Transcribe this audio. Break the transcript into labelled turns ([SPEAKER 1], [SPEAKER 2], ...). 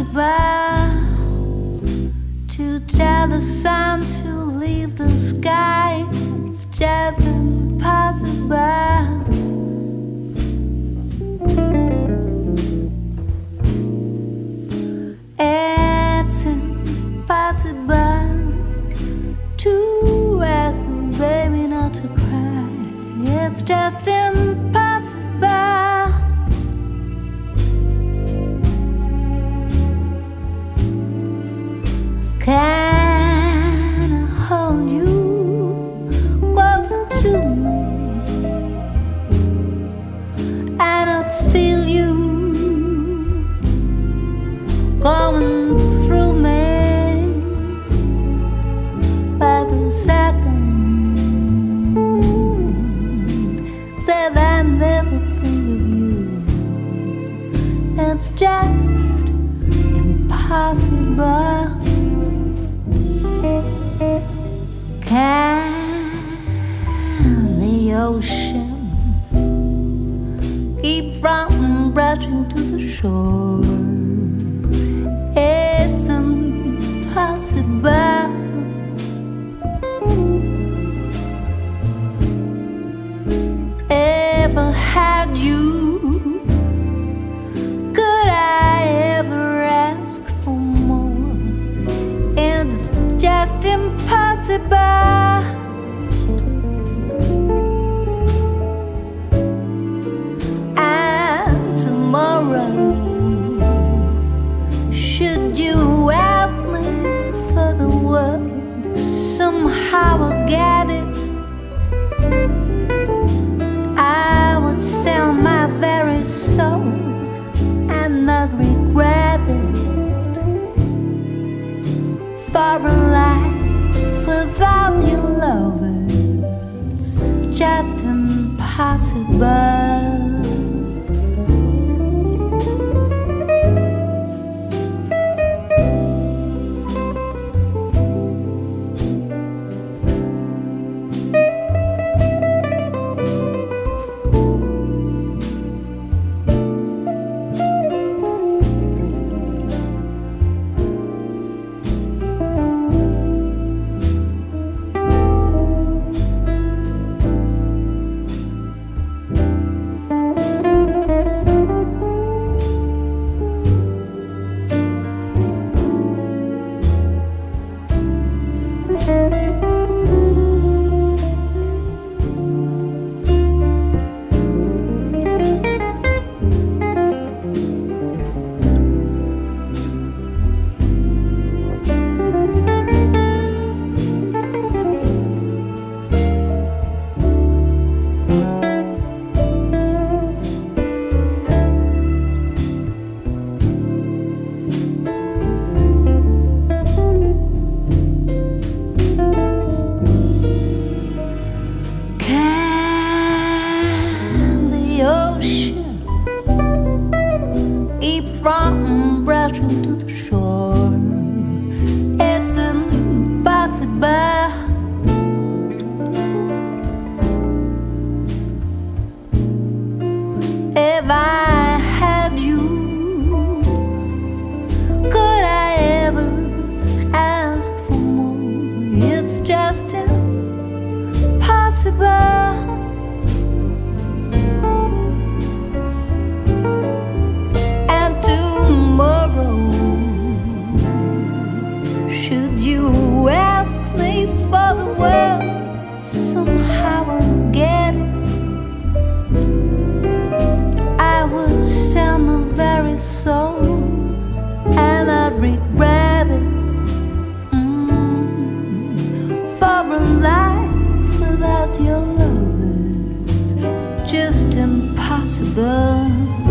[SPEAKER 1] Zanzibar to tell the sun to leave the sky. It's just impossible. It's impossible to ask me, baby, not to cry. It's just impossible. keep from rushing to the shore. It's impossible. Ever had you? Could I ever ask for more? It's just impossible. passerby. impossible.